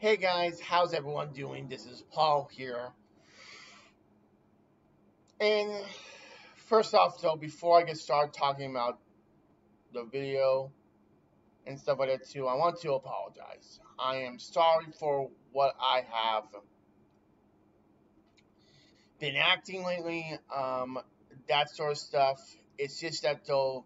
Hey guys, how's everyone doing? This is Paul here. And first off, though, before I get started talking about the video and stuff like that too, I want to apologize. I am sorry for what I have been acting lately, um, that sort of stuff. It's just that though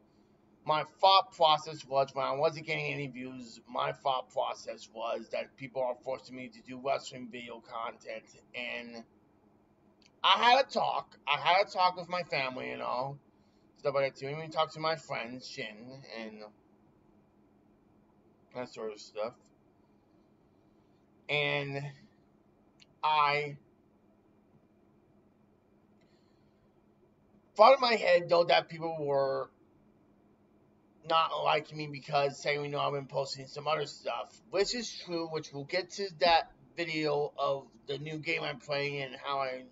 my thought process was when I wasn't getting any views, my thought process was that people are forcing me to do wrestling video content. And I had a talk. I had a talk with my family and all. Stuff like that too. Even talk to my friends, Shin, and that sort of stuff. And I thought in my head though that people were not liking me because saying we know I've been posting some other stuff, which is true, which we'll get to that video of the new game I'm playing and how I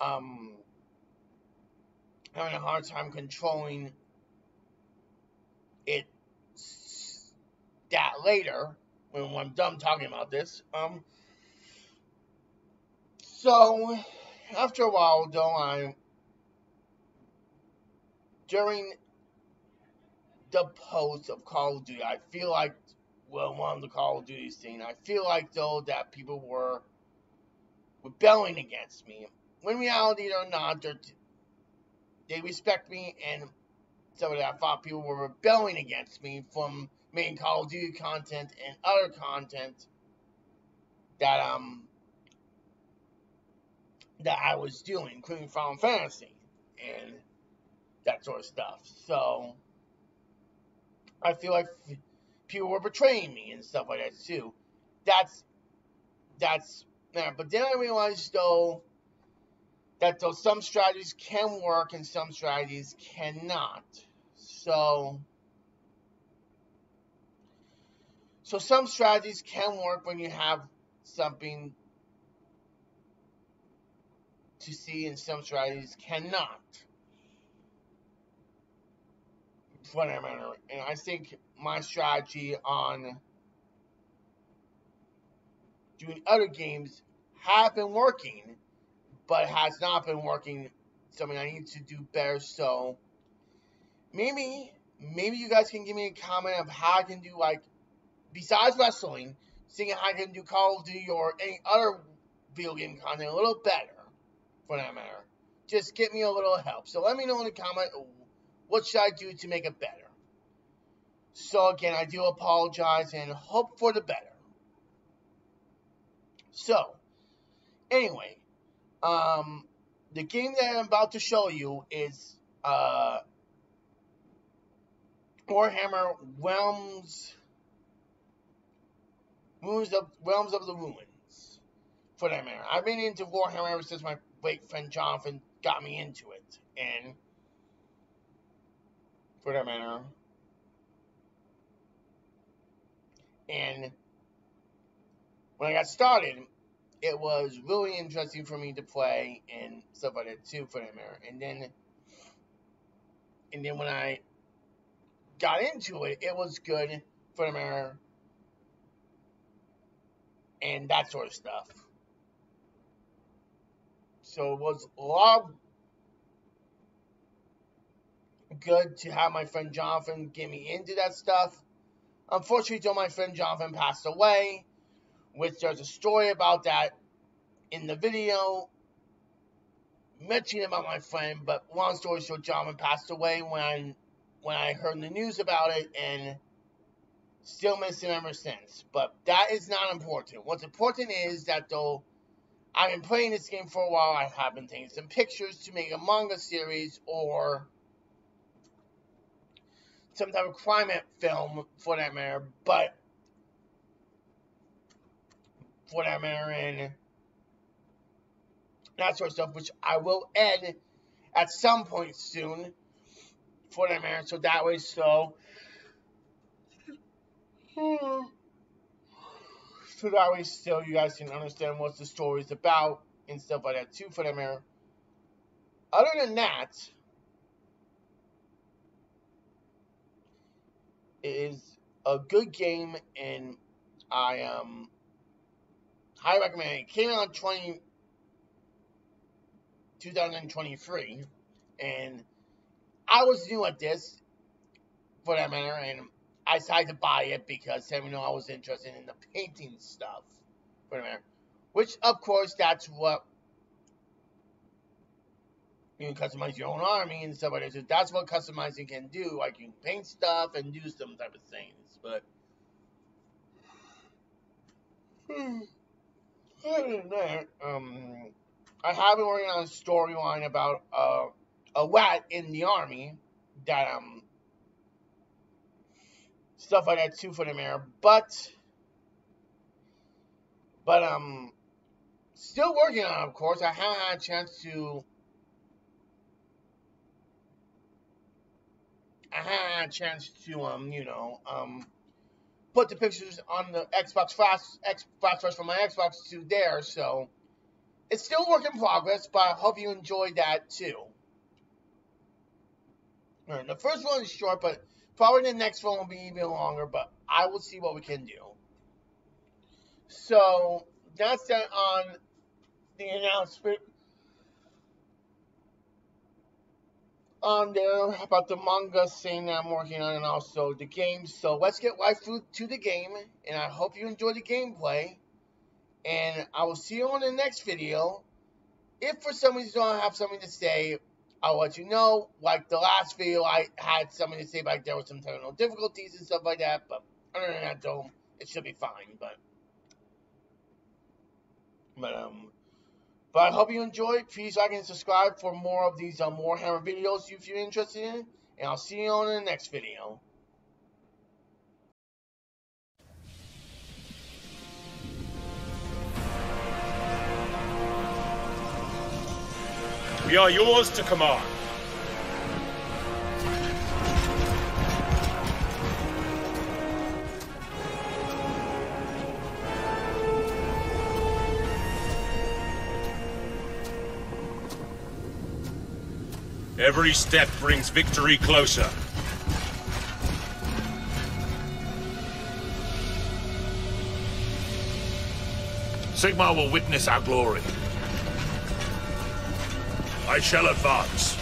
um having a hard time controlling it that later when I'm done talking about this. Um so after a while though I during the post of Call of Duty. I feel like, well, one of the Call of Duty scene, I feel like, though, that people were rebelling against me. When reality, they're not. They're, they respect me, and some of that I thought people were rebelling against me from making Call of Duty content and other content that um that I was doing, including Final Fantasy and that sort of stuff. So I feel like people were betraying me and stuff like that too. That's that's. But then I realized though that though some strategies can work and some strategies cannot. So so some strategies can work when you have something to see and some strategies cannot matter. And I think my strategy on doing other games have been working, but has not been working. Something I need to do better. So maybe, maybe you guys can give me a comment of how I can do like besides wrestling, seeing how I can do Call of Duty or any other video game content a little better, for that matter. Just get me a little help. So let me know in the comment what should I do to make it better? So again, I do apologize and hope for the better. So, anyway, um, the game that I'm about to show you is uh, Warhammer Realms, Realms of, Realms of the Ruins, for that matter. I've been into Warhammer ever since my great friend Jonathan got me into it, and for. And when I got started, it was really interesting for me to play and stuff like that too, for that. And then, and then when I got into it, it was good for the and that sort of stuff. So it was a lot of good to have my friend Jonathan get me into that stuff. Unfortunately, though, my friend Jonathan passed away, which there's a story about that in the video mentioning about my friend, but long story short, Jonathan passed away when when I heard the news about it and still miss him ever since. But that is not important. What's important is that though I've been playing this game for a while, I have been taking some pictures to make a manga series or some type of climate film for that matter, but for that matter, and that sort of stuff, which I will end at some point soon for that matter, so that way, so. Hmm, so that way, still, you guys can understand what the story is about and stuff like that, too, for that matter. Other than that, is a good game and I um highly recommend it. it came out in 20, 2023 and I was new at this for that matter and I decided to buy it because you know I was interested in the painting stuff for that matter. Which of course that's what you can customize your own army and stuff like that. So that's what customizing can do. You can paint stuff and do some type of things. But hmm, other than that, um, I have been working on a storyline about uh, a rat in the army that um stuff like that too for the mayor. But but um still working on it, of course. I haven't had a chance to I had a chance to, um, you know, um, put the pictures on the Xbox Fast Xbox Fast from my Xbox to there. So it's still work in progress, but I hope you enjoyed that too. Right, the first one is short, but probably the next one will be even longer. But I will see what we can do. So that's that on the announcement on there about the manga saying that I'm working on and also the game. So let's get right through to the game. And I hope you enjoy the gameplay. And I will see you on the next video. If for some reason I have something to say, I'll let you know. Like the last video, I had something to say, like there were some technical difficulties and stuff like that. But other than that, though, it should be fine. But, but um, but I hope you enjoyed. Please like and subscribe for more of these um, Warhammer videos if you're interested in. And I'll see you on the next video. We are yours to command. Every step brings victory closer. Sigmar will witness our glory. I shall advance.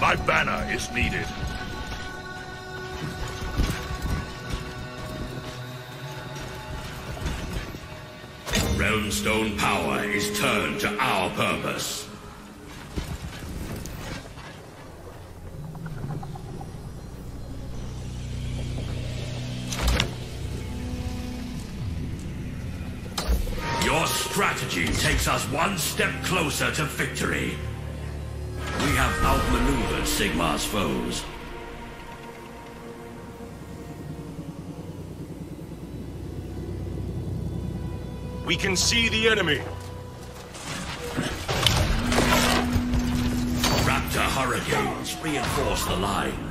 My banner is needed. Realmstone power is turned to our purpose. Your strategy takes us one step closer to victory. We have outmaneuvered Sigmar's foes. We can see the enemy. Raptor Hurricanes reinforce the line.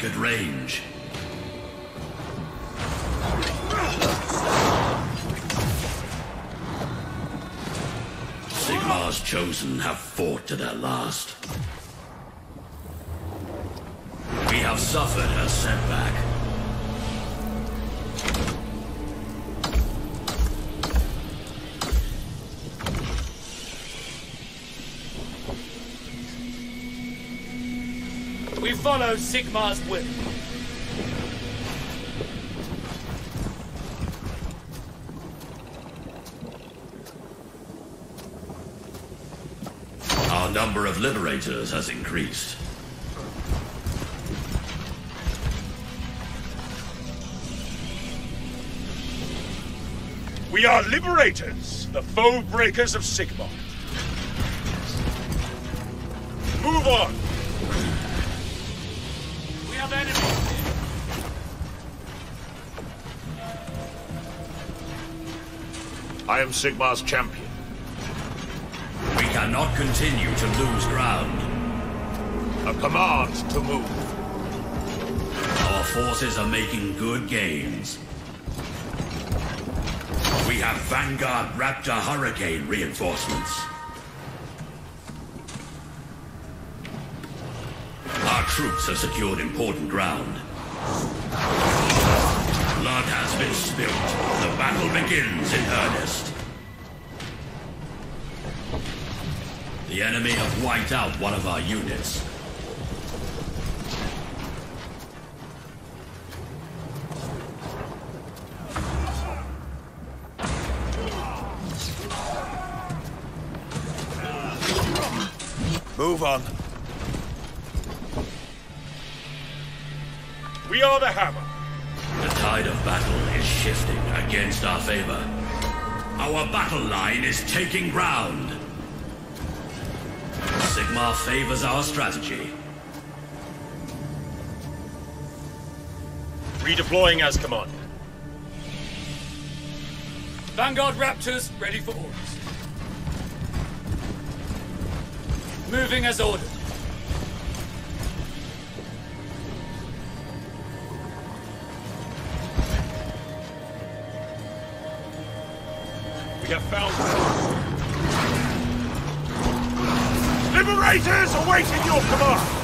Strike range. Sigmar's chosen have fought to their last. We have suffered a setback. Follow Sigmar's will. Our number of liberators has increased. We are liberators, the foe breakers of Sigmar. I am Sigmar's champion. We cannot continue to lose ground. A command to move. Our forces are making good gains. We have Vanguard Raptor Hurricane reinforcements. Our troops have secured important ground. Blood has been spilled. The battle begins in earnest. The enemy have wiped out one of our units. Move on. We are the hammer. The tide of battle is shifting against our favor. Our battle line is taking ground. Sigmar favors our strategy. Redeploying as commanded. Vanguard Raptors ready for orders. Moving as ordered. We have found Liberators awaiting your command!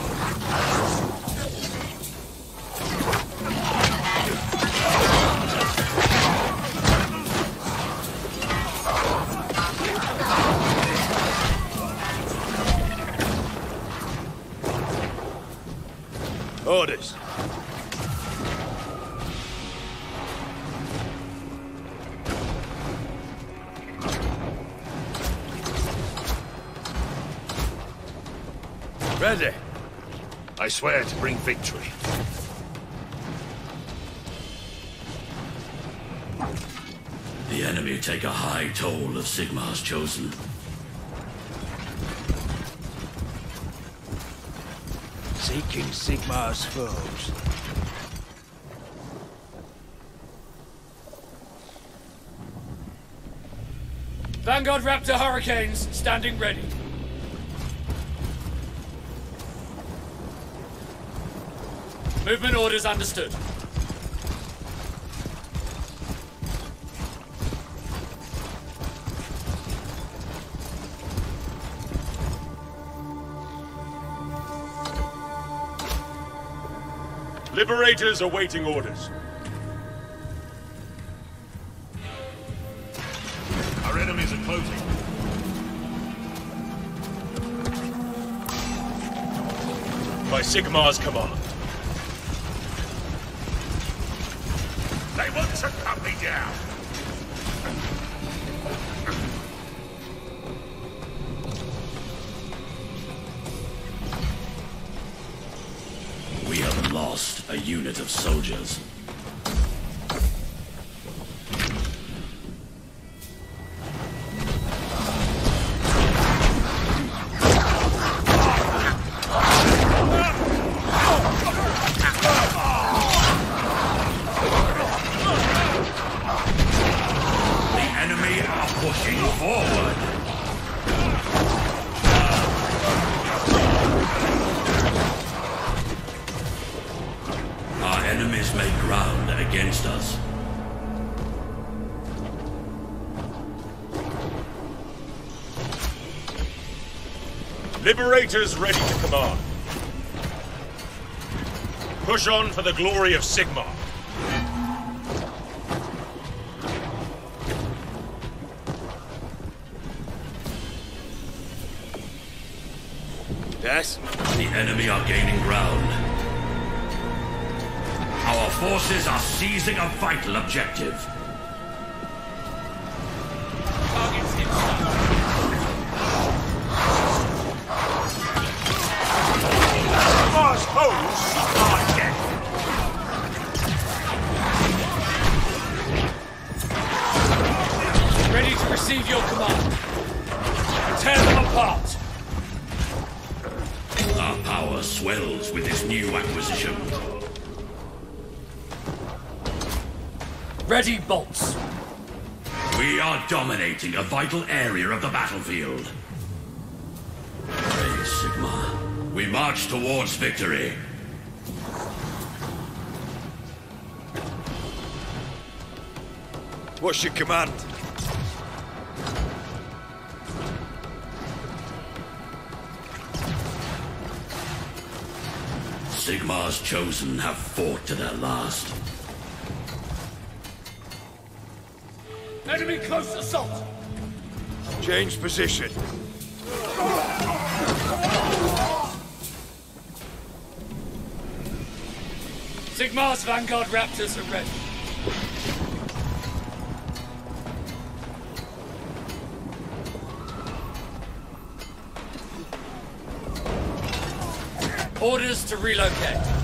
Victory. The enemy take a high toll of Sigmar's chosen. Seeking Sigmar's foes. Vanguard Raptor Hurricanes standing ready. Movement orders understood. Liberators awaiting orders. Our enemies are closing. By Sigmar's command. Unit Liberators ready to command. Push on for the glory of Sigmar. Yes? The enemy are gaining ground. Our forces are seizing a vital objective. Ready bolts. We are dominating a vital area of the battlefield. Praise Sigmar. We march towards victory. What's your command? Sigmar's chosen have fought to their last. Enemy close assault! Change position. Sigmar's Vanguard Raptors are ready. Orders to relocate.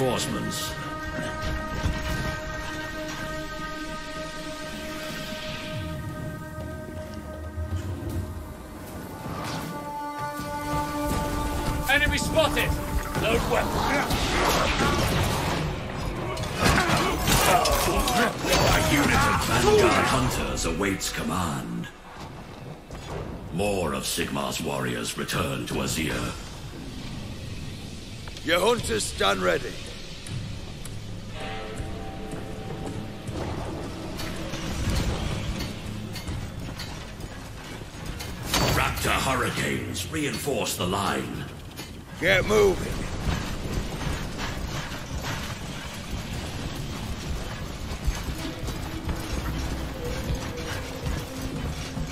Reinforcements. Enemy spotted! Load weapon. A unit of Vanguard Hunters awaits command. More of Sigmar's warriors return to Azyr. Your hunters stand ready. Hurricanes reinforce the line. Get moving.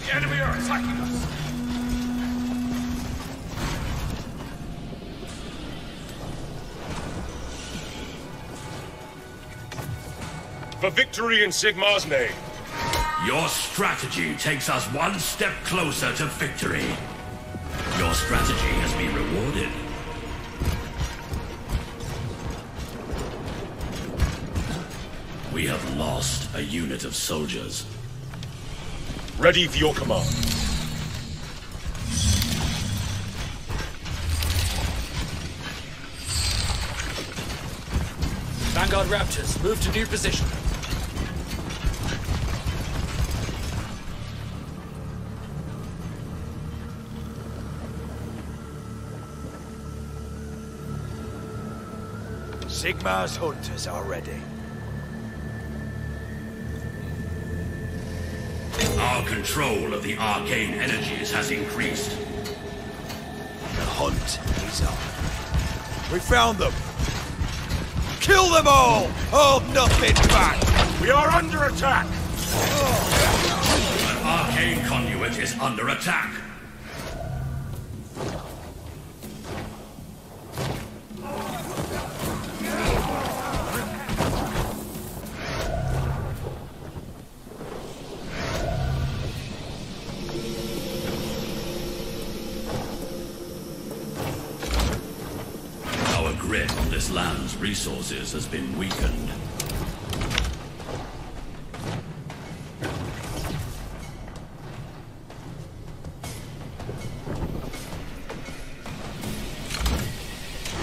The enemy are attacking us! For victory in Sigmar's name. Your strategy takes us one step closer to victory. Your strategy has been rewarded. We have lost a unit of soldiers. Ready for your command. Vanguard Raptors, move to new position. Sigmar's hunters are ready. Our control of the arcane energies has increased. The hunt is on. We found them. Kill them all! Hold nothing back! We are under attack! An arcane conduit is under attack. Resources has been weakened.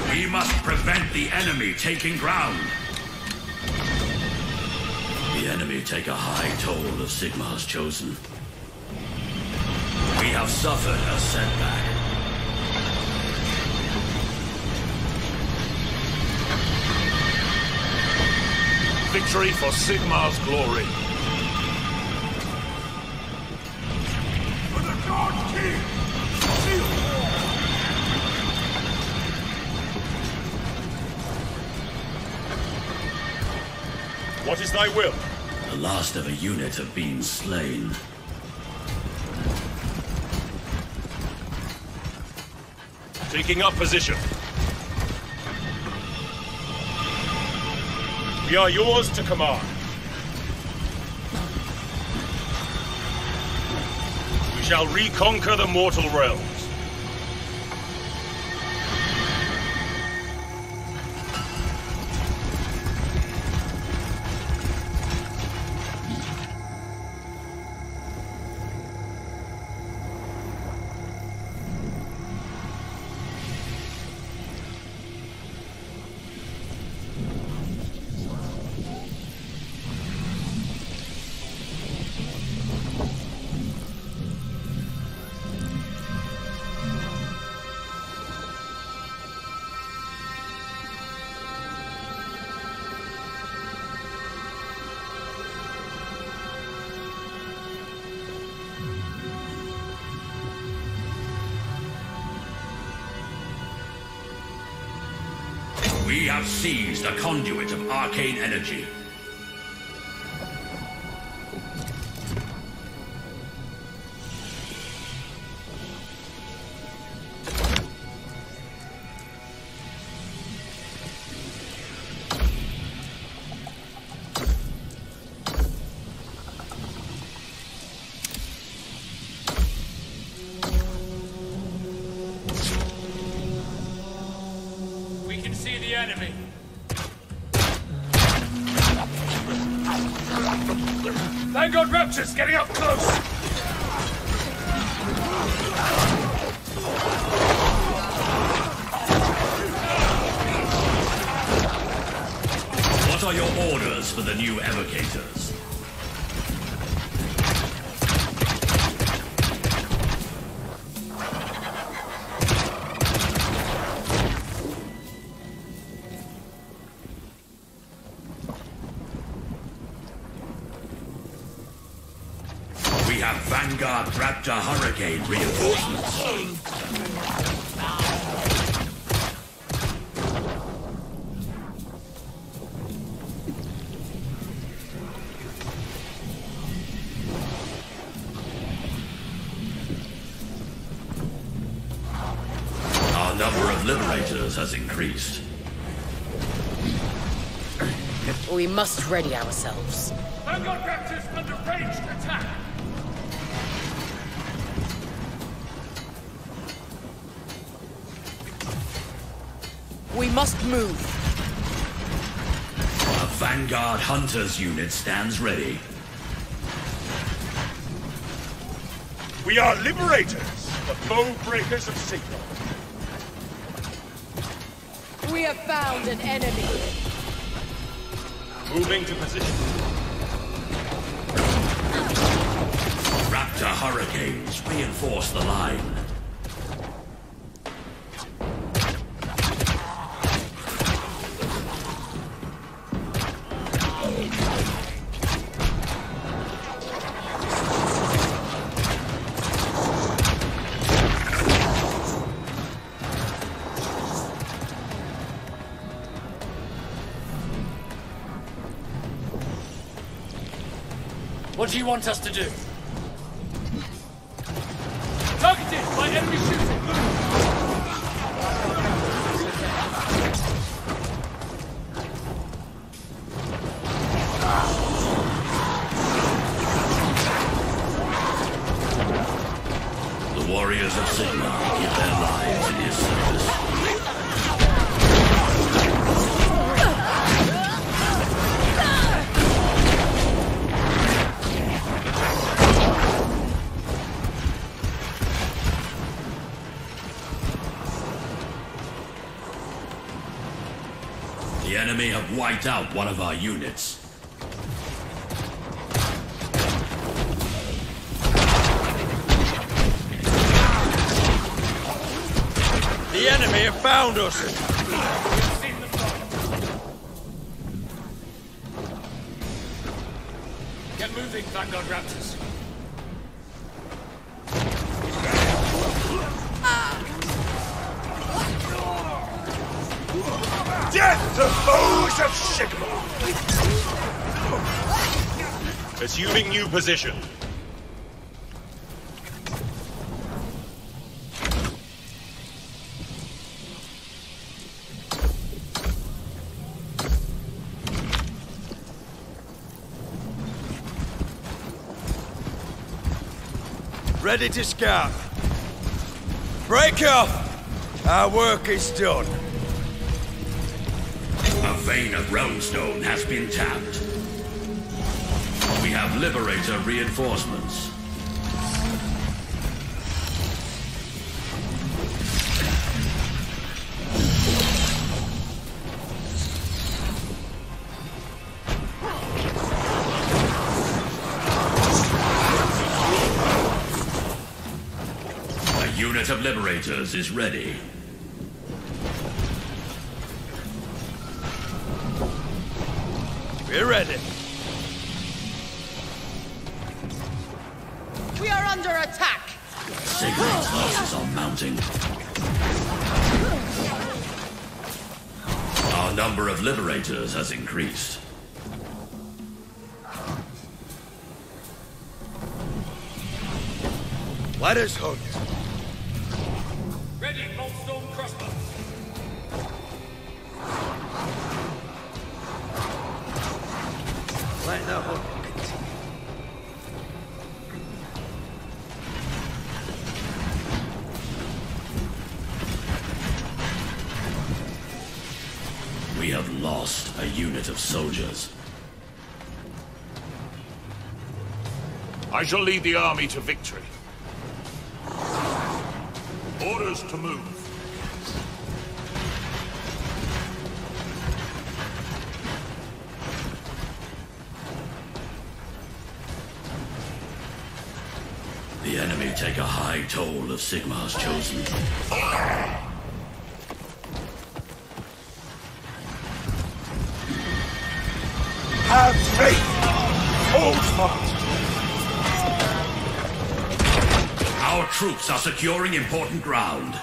We must prevent the enemy taking ground. The enemy take a high toll of Sigmar's chosen. We have suffered a setback. Victory for Sigmar's glory. For the God King! Seal! What is thy will? The last of a unit have been slain. Taking up position. We are yours to command. We shall reconquer the mortal realms. Have seized a conduit of arcane energy. For the new evocators? Liberators has increased. We must ready ourselves. Vanguard Raptors under ranged attack! We must move. A Vanguard Hunters unit stands ready. We are liberators, the foe breakers of Sigmar. We have found an enemy. Moving to position. Raptor Hurricanes reinforce the line. Do you want us to do? Targeted by enemy shooting! The warriors of Sigmar give their lives in his service. Wiped out one of our units. The enemy have found us! Get moving, Vanguard Raptors. Assuming new position. ready to scout. Break off! Our work is done. A vein of Realmstone has been tapped. Have Liberator reinforcements. A unit of Liberators is ready. Ready, Boltstorm crossbows. Let the hunt continue. We have lost a unit of soldiers. I shall lead the army to victory. Orders to move. The enemy take a high toll of Sigmar's chosen. Troops are securing important ground.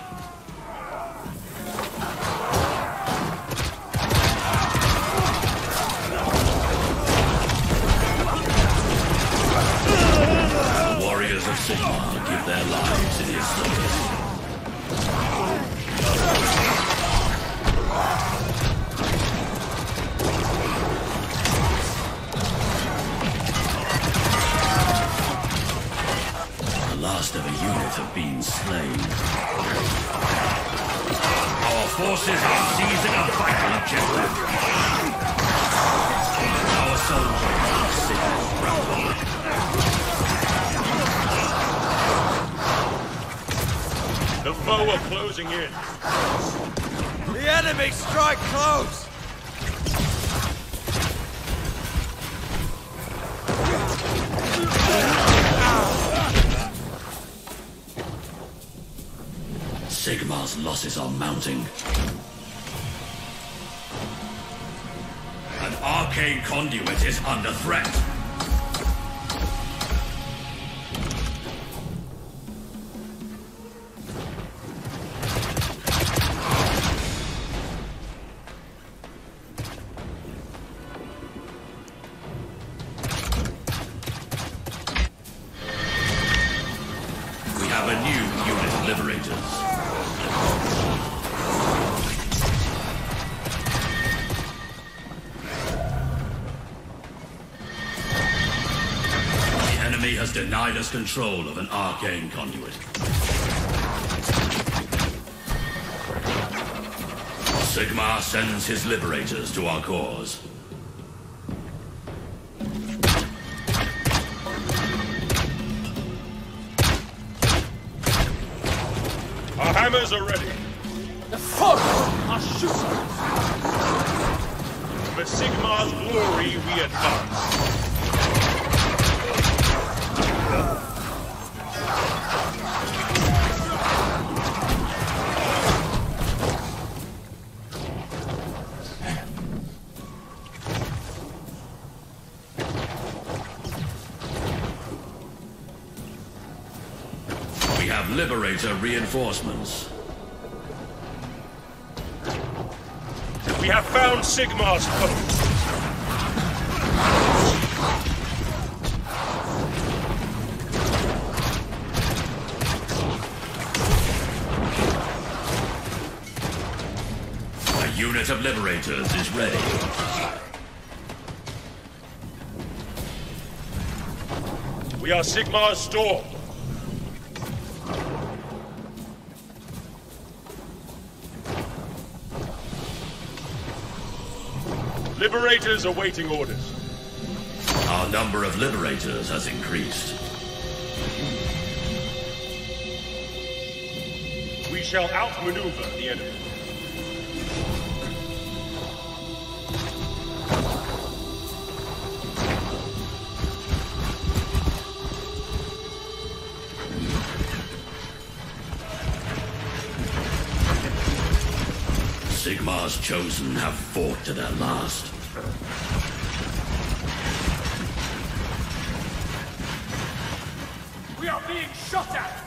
Are mounting. An arcane conduit is under threat. Us control of an arcane conduit. Sigmar sends his liberators to our cause. Our hammers are ready. Have Liberator reinforcements. We have found Sigmar's foe. A unit of Liberators is ready. We are Sigmar's storm. Liberators awaiting orders. Our number of liberators has increased. We shall outmaneuver the enemy. Sigmar's chosen have fought to their last. We are being shot at!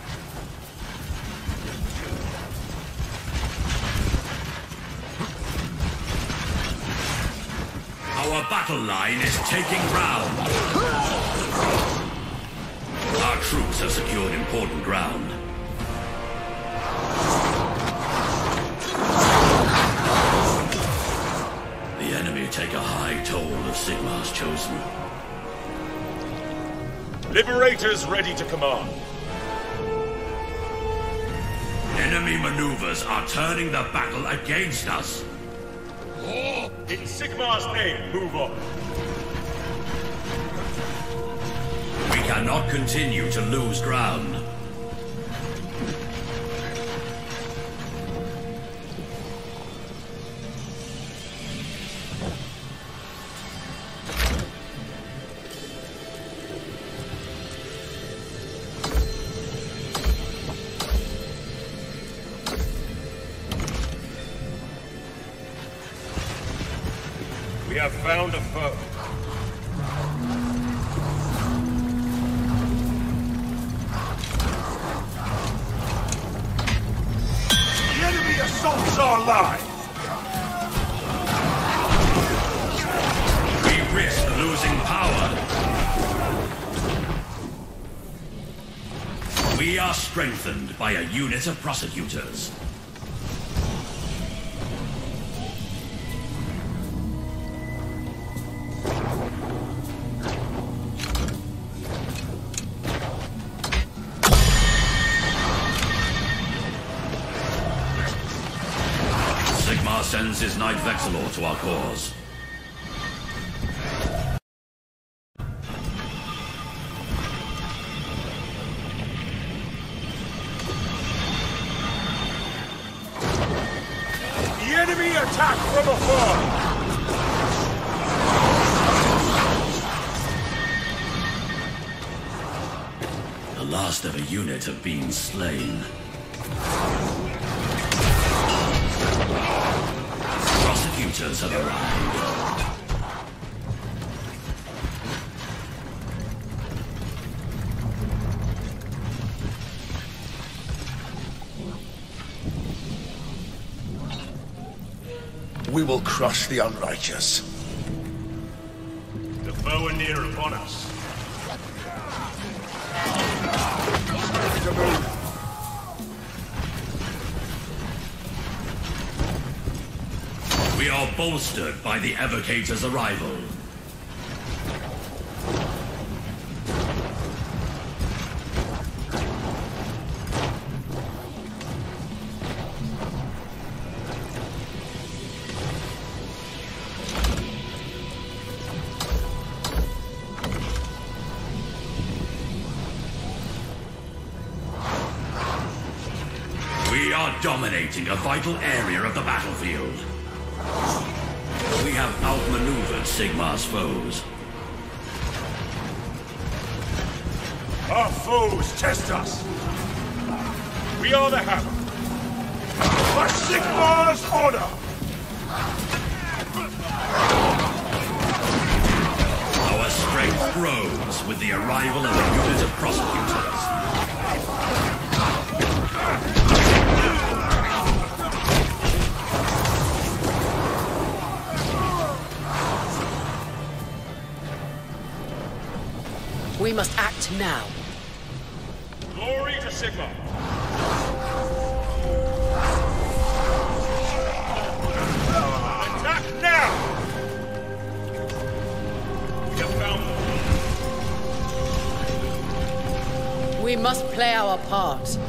Our battle line is taking ground. Our troops have secured important ground. Take a high toll of Sigmar's chosen. Liberators ready to command. Enemy maneuvers are turning the battle against us. In Sigmar's name, move on. We cannot continue to lose ground. We have found a foe. The enemy assaults our line. We risk losing power. We are strengthened by a unit of prosecutors. Vexillor to our cause. The enemy attack from afar. The last of a unit have been slain. Prosecutors have arrived. We will crush the unrighteous. The foe are near upon us. Bolstered by the Evocator's arrival. We are dominating a vital area of the battlefield. We have outmaneuvered Sigmar's foes. Our foes test us. We are the hammer. By Sigmar's order! Our strength grows with the arrival of a unit of prosecutors. We must act now. Glory to Sigmar! Attack now! We have found them. We must play our part.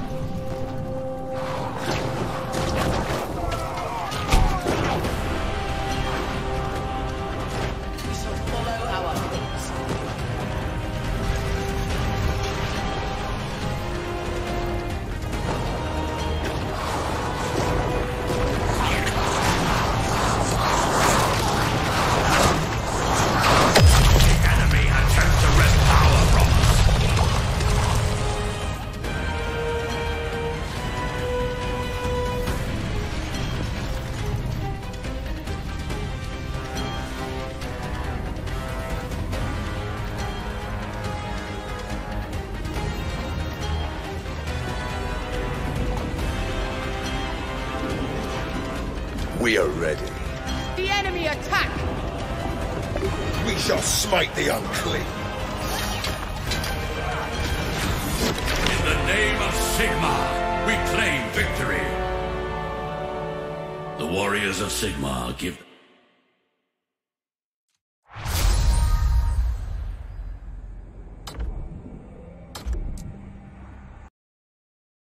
The unclean.